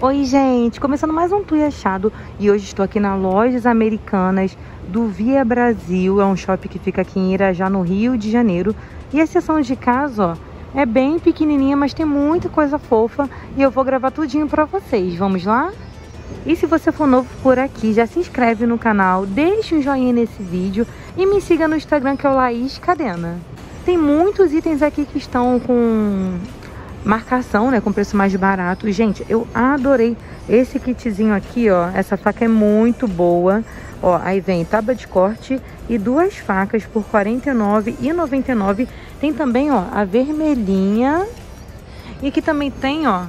Oi gente, começando mais um Tui Achado e hoje estou aqui na Lojas Americanas do Via Brasil, é um shopping que fica aqui em Irajá, no Rio de Janeiro. E a seção de casa, ó, é bem pequenininha, mas tem muita coisa fofa e eu vou gravar tudinho pra vocês. Vamos lá? E se você for novo por aqui, já se inscreve no canal, deixa um joinha nesse vídeo e me siga no Instagram que é o Laís Cadena. Tem muitos itens aqui que estão com marcação, né, com preço mais barato. Gente, eu adorei esse kitzinho aqui, ó. Essa faca é muito boa. Ó, aí vem tábua de corte e duas facas por R$ 49,99. Tem também, ó, a vermelhinha. E que também tem, ó,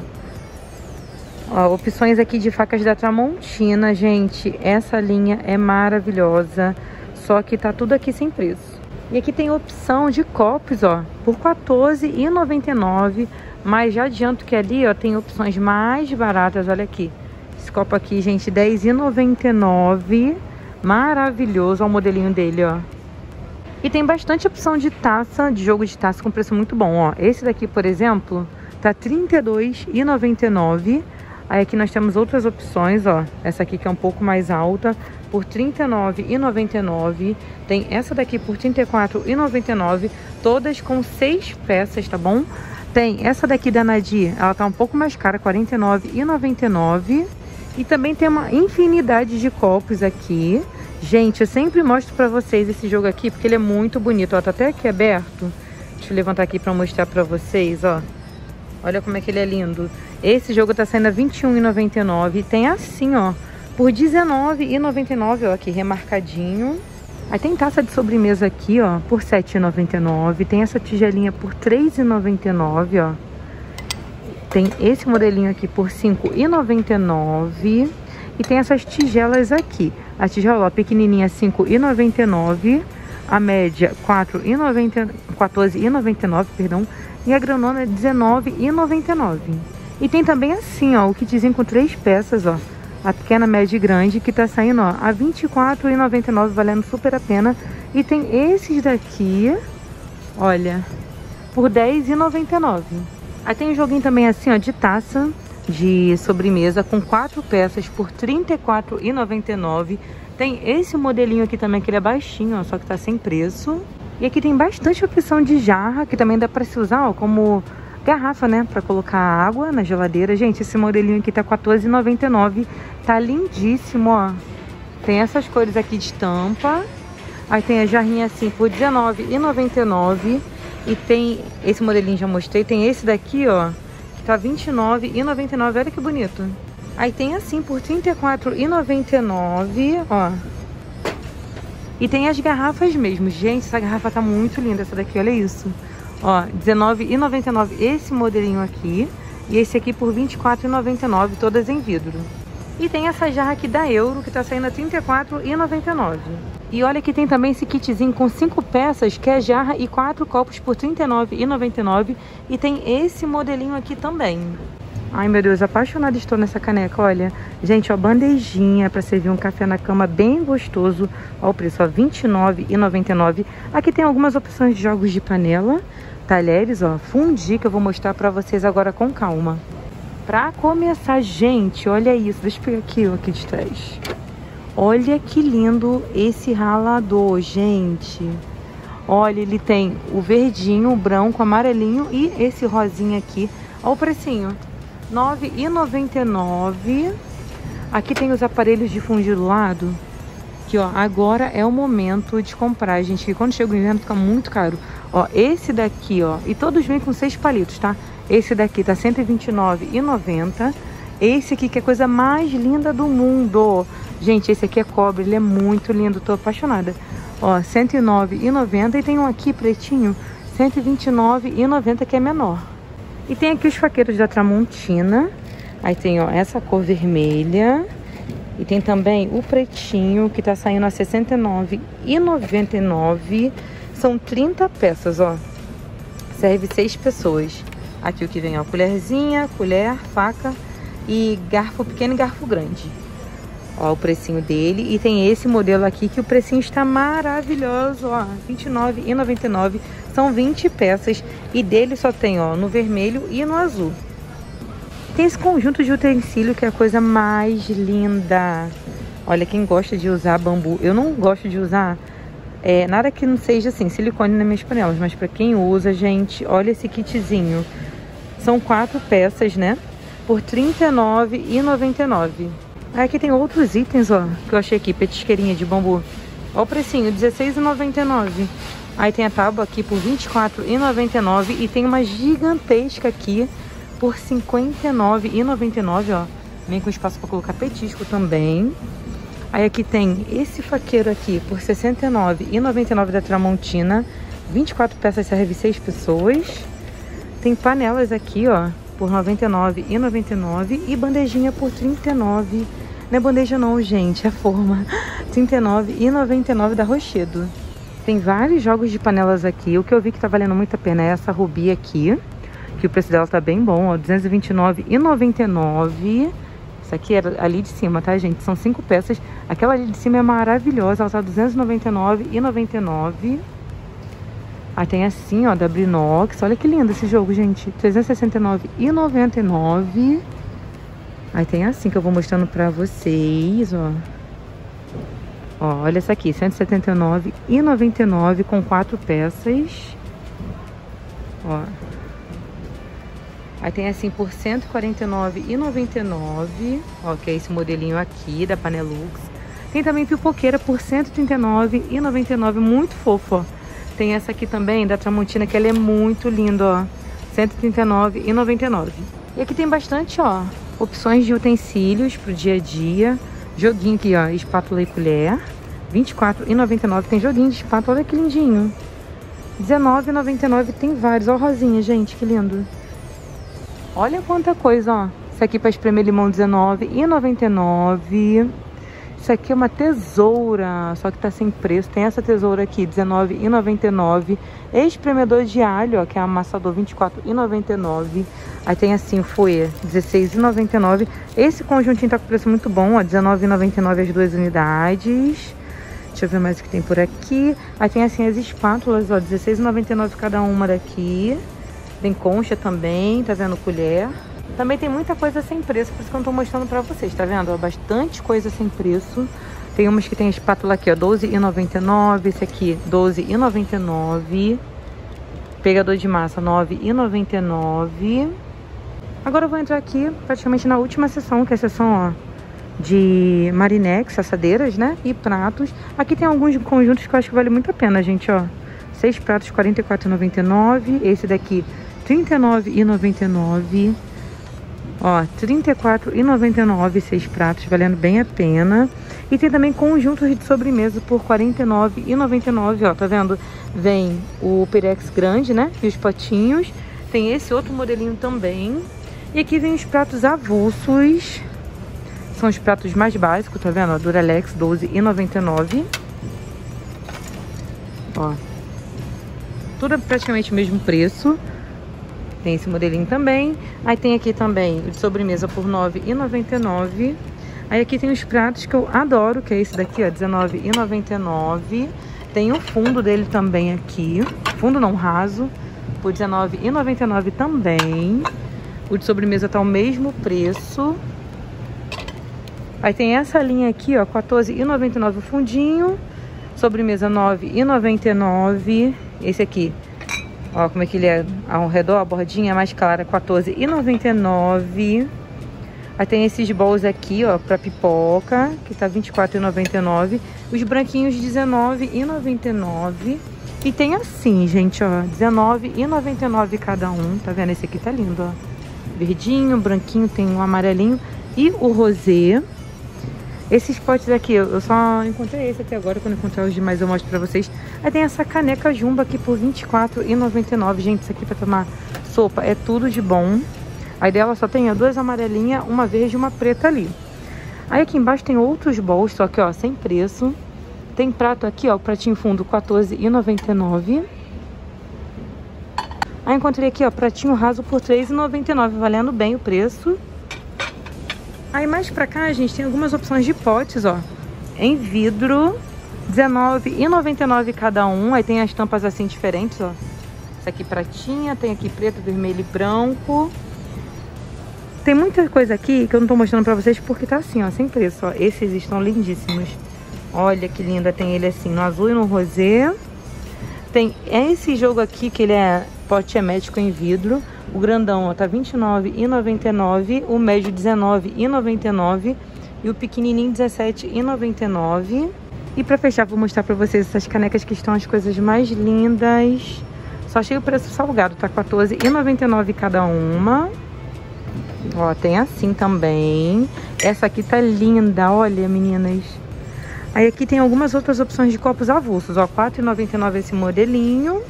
ó, opções aqui de facas da Tramontina, gente. Essa linha é maravilhosa. Só que tá tudo aqui sem preço. E aqui tem opção de copos, ó, por R$ 14,99. Mas já adianto que ali, ó, tem opções mais baratas, olha aqui. Esse copo aqui, gente, R$10,99. Maravilhoso, olha o modelinho dele, ó. E tem bastante opção de taça, de jogo de taça com preço muito bom, ó. Esse daqui, por exemplo, tá R$32,99. Aí aqui nós temos outras opções, ó. Essa aqui que é um pouco mais alta, por R$39,99. Tem essa daqui por R$34,99. Todas com seis peças, tá bom? Tem essa daqui da Nadir, ela tá um pouco mais cara, R$ 49,99. E também tem uma infinidade de copos aqui. Gente, eu sempre mostro pra vocês esse jogo aqui, porque ele é muito bonito. Ó, tá até aqui aberto. Deixa eu levantar aqui pra mostrar pra vocês, ó. Olha como é que ele é lindo. Esse jogo tá saindo a R$ 21,99. Tem assim, ó, por R$19,99, ó, aqui remarcadinho. Aí tem taça de sobremesa aqui, ó, por R$ 7,99. Tem essa tigelinha por R$ 3,99, ó. Tem esse modelinho aqui por R$ 5,99. E tem essas tigelas aqui. A tigela ó, pequenininha R$ 5,99. A média R$ 14,99, perdão. E a granona R$ 19,99. E tem também assim, ó, o kitzinho com três peças, ó a pequena, média e grande, que tá saindo, ó, a R$24,99, valendo super a pena. E tem esses daqui, olha, por R$10,99. Aí tem um joguinho também assim, ó, de taça de sobremesa com quatro peças por R$34,99. Tem esse modelinho aqui também, que ele é baixinho, ó, só que tá sem preço. E aqui tem bastante opção de jarra, que também dá pra se usar, ó, como garrafa, né, para colocar água na geladeira. Gente, esse modelinho aqui tá R$14,99. Tá lindíssimo, ó. Tem essas cores aqui de tampa. Aí tem a jarrinha assim por R$19,99. E tem esse modelinho já mostrei. Tem esse daqui, ó, que tá R$29,99. Olha que bonito. Aí tem assim por R$34,99, ó. E tem as garrafas mesmo. Gente, essa garrafa tá muito linda, essa daqui, olha isso. Ó, R$19,99 esse modelinho aqui. E esse aqui por R$24,99, todas em vidro. E tem essa jarra aqui da Euro, que tá saindo a R$34,99. E olha que tem também esse kitzinho com cinco peças, que é jarra e quatro copos por R$39,99. E tem esse modelinho aqui também. Ai, meu Deus, apaixonada estou nessa caneca, olha. Gente, ó, bandejinha para servir um café na cama bem gostoso. Ó, o preço, ó, R$29,99. Aqui tem algumas opções de jogos de panela talheres, ó, fundi, que eu vou mostrar pra vocês agora com calma. Pra começar, gente, olha isso. Deixa eu pegar aqui, ó, aqui de trás. Olha que lindo esse ralador, gente. Olha, ele tem o verdinho, o branco, o amarelinho e esse rosinha aqui. Olha o precinho. R$ 9,99. Aqui tem os aparelhos de fundir do lado. Que, ó, agora é o momento de comprar, gente. Que quando chega o inverno fica muito caro. Ó, esse daqui, ó, e todos vêm com seis palitos, tá? Esse daqui tá R$ 129,90. Esse aqui que é a coisa mais linda do mundo. Gente, esse aqui é cobre, ele é muito lindo, tô apaixonada. Ó, R$ 109,90 e tem um aqui pretinho, R$ 129,90 que é menor. E tem aqui os faqueiros da Tramontina. Aí tem, ó, essa cor vermelha. E tem também o pretinho, que tá saindo a R$ 69,99. São 30 peças, ó. Serve seis pessoas. Aqui o que vem, ó, colherzinha, colher, faca e garfo pequeno e garfo grande. Ó, o precinho dele. E tem esse modelo aqui que o precinho está maravilhoso, ó. R$29,99. São 20 peças. E dele só tem, ó, no vermelho e no azul. Tem esse conjunto de utensílio que é a coisa mais linda. Olha, quem gosta de usar bambu. Eu não gosto de usar é, nada que não seja assim, silicone nas minhas panelas. Mas para quem usa, gente, olha esse kitzinho. São quatro peças, né? Por R$39,99. Aí aqui tem outros itens, ó, que eu achei aqui, petisqueirinha de bambu. Olha o precinho, R$16,99. Aí tem a tábua aqui por R$24,99 e tem uma gigantesca aqui por R$59,99, ó. Vem com espaço para colocar petisco também. Aí aqui tem esse faqueiro aqui por R$69,99 da Tramontina. 24 peças serve 6 pessoas. Tem panelas aqui, ó, por R$ 99,99 e bandejinha por R$ 39,99. Não é bandeja não, gente, é forma. R$ 39,99 da Rochedo. Tem vários jogos de panelas aqui. O que eu vi que tá valendo muito a pena é essa Rubi aqui, que o preço dela tá bem bom, ó, R$ 229,99. Isso aqui é ali de cima, tá, gente? São cinco peças. Aquela ali de cima é maravilhosa, ela tá R$ 299,99. Aí tem assim, ó, da Brinox. Olha que lindo esse jogo, gente. R$ 369,99. Aí tem assim que eu vou mostrando pra vocês, ó. Ó, olha essa aqui, R$ 179,99 com quatro peças. Ó. Aí tem assim por R$ 149,99, ó, que é esse modelinho aqui da Panelux. Tem também pipoqueira por R$ 139,99, muito fofo, ó. Tem essa aqui também da Tramontina, que ela é muito linda, ó. R$ 139,99. E aqui tem bastante, ó, opções de utensílios pro dia a dia. Joguinho aqui, ó, espátula e colher. R$ 24,99. Tem joguinho de espátula, olha que lindinho. R$19,99 tem vários. Olha rosinha, gente, que lindo. Olha quanta coisa, ó. Isso aqui para espremer limão R$19,99. Isso aqui é uma tesoura, só que tá sem preço. Tem essa tesoura aqui, R$19,99. Espremedor de alho, ó, que é amassador, R$24,99. Aí tem assim fouet, R$16,99. Esse conjuntinho tá com preço muito bom, ó, R$19,99 as duas unidades. Deixa eu ver mais o que tem por aqui. Aí tem assim as espátulas, ó, R$16,99 cada uma daqui. Tem concha também, tá vendo? Colher. Também tem muita coisa sem preço, por isso que eu não tô mostrando pra vocês, tá vendo? Ó, bastante coisa sem preço. Tem umas que tem espátula aqui, ó, R$12,99. Esse aqui, R$12,99. Pegador de massa, R$9,99. Agora eu vou entrar aqui praticamente na última seção, que é a seção, ó, de marinex, assadeiras, né? E pratos. Aqui tem alguns conjuntos que eu acho que vale muito a pena, gente, ó. Seis pratos, R$ 44,99. Esse daqui, R$ 39,99. Ó, R$ 34,99 seis pratos, valendo bem a pena. E tem também conjuntos de sobremesa por R$ 49,99, ó, tá vendo? Vem o pirex grande, né? E os potinhos. Tem esse outro modelinho também. E aqui vem os pratos avulsos. São os pratos mais básicos, tá vendo? Duralex, R$12,99. Ó. Tudo praticamente o mesmo preço. Tem esse modelinho também. Aí tem aqui também o de sobremesa por R$9,99. Aí aqui tem os pratos que eu adoro, que é esse daqui, ó, R$19,99. Tem o fundo dele também aqui. Fundo não raso, por R$19,99 também. O de sobremesa tá o mesmo preço. Aí tem essa linha aqui, ó, R$14,99 o fundinho. Sobremesa R$9,99. Esse aqui, ó, como é que ele é ao redor, a bordinha mais clara, R$14,99. Aí tem esses bowls aqui, ó, pra pipoca, que tá R$24,99. Os branquinhos R$19,99. E tem assim, gente, ó, R$19,99 cada um. Tá vendo? Esse aqui tá lindo, ó. Verdinho, branquinho, tem um amarelinho e o rosé. Esses potes aqui, eu só encontrei esse até agora. Quando encontrar os demais eu mostro pra vocês. Aí tem essa caneca jumba aqui por R$24,99. Gente, isso aqui pra tomar sopa é tudo de bom. Aí dela só tem ó, duas amarelinhas, uma verde e uma preta ali. Aí aqui embaixo tem outros bowls, só que ó, sem preço. Tem prato aqui, ó, pratinho fundo R$14,99. Aí encontrei aqui, ó, pratinho raso por R$3,99, valendo bem o preço. Aí mais pra cá, gente, tem algumas opções de potes, ó. Em vidro, R$19,99 cada um. Aí tem as tampas assim diferentes, ó. Essa aqui pratinha, tem aqui preto, vermelho e branco. Tem muita coisa aqui que eu não tô mostrando pra vocês porque tá assim, ó, sem preço, ó. Esses estão lindíssimos. Olha que linda, tem ele assim no azul e no rosé. Tem esse jogo aqui que ele é pote hermético em vidro. O grandão ó, tá R$29,99. O médio R$19,99. E o pequenininho R$17,99. E pra fechar, vou mostrar pra vocês essas canecas que estão as coisas mais lindas. Só achei o preço salgado, tá R$14,99 cada uma. Ó, tem assim também. Essa aqui tá linda, olha, meninas. Aí aqui tem algumas outras opções de copos avulsos, ó. R$4,99 esse modelinho.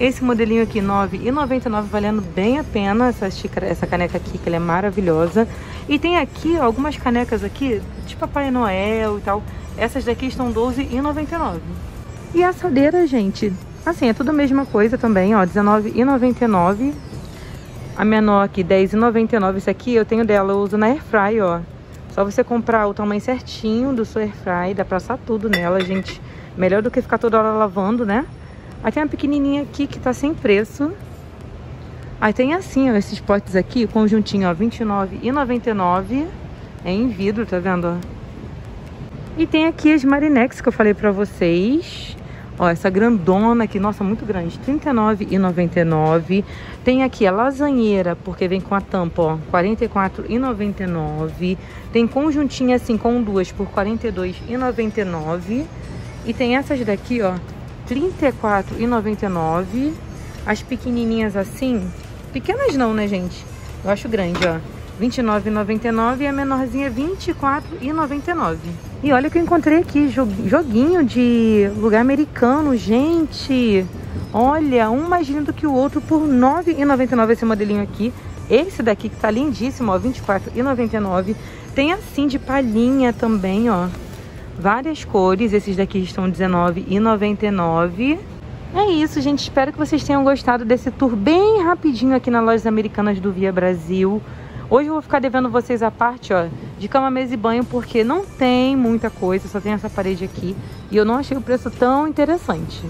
Esse modelinho aqui, R$9,99, valendo bem a pena essa, xícara, essa caneca aqui, que ela é maravilhosa. E tem aqui ó, algumas canecas aqui, de Papai Noel e tal. Essas daqui estão R$12,99. E a assadeira, gente, assim, é tudo a mesma coisa também, ó, R$19,99. A menor aqui, R$10,99. Esse aqui eu tenho dela, eu uso na Airfry, ó. Só você comprar o tamanho certinho do seu Airfry, dá pra assar tudo nela, gente. Melhor do que ficar toda hora lavando, né? Aí tem uma pequenininha aqui que tá sem preço. Aí tem assim, ó, esses potes aqui, conjuntinho, ó, R$29,99. É em vidro, tá vendo? E tem aqui as Marinex que eu falei pra vocês. Ó, essa grandona aqui, nossa, muito grande, R$39,99. Tem aqui a lasanheira, porque vem com a tampa, ó, R$44,99. Tem conjuntinha assim, com duas, por R$42,99. E tem essas daqui, ó, R$34,99. As pequenininhas assim, pequenas não, né, gente? Eu acho grande, ó. R$29,99 e a menorzinha R$24,99. E olha o que eu encontrei aqui, joguinho de lugar americano, gente. Olha, um mais lindo que o outro por R$9,99 esse modelinho aqui. Esse daqui que tá lindíssimo, ó, R$24,99. Tem assim de palhinha também, ó. Várias cores, esses daqui estão R$19,99. É isso, gente. Espero que vocês tenham gostado desse tour bem rapidinho aqui na Lojas Americanas do Via Brasil. Hoje eu vou ficar devendo vocês a parte, ó, de cama, mesa e banho, porque não tem muita coisa, só tem essa parede aqui. E eu não achei o preço tão interessante.